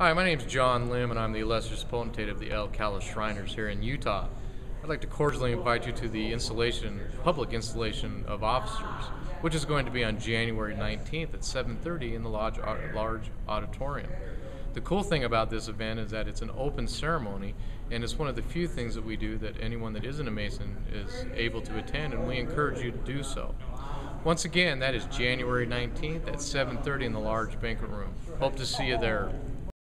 Hi, my name is John Limb, and I'm the illustrious potentate of the El Kalah Shriners here in Utah. I'd like to cordially invite you to the installation, public installation of officers, which is going to be on January 19th at 7:30 in the large, large auditorium. The cool thing about this event is that it's an open ceremony, and it's one of the few things that we do that anyone that isn't a Mason is able to attend, and we encourage you to do so. Once again, that is January 19th at 7:30 in the large banquet room. Hope to see you there.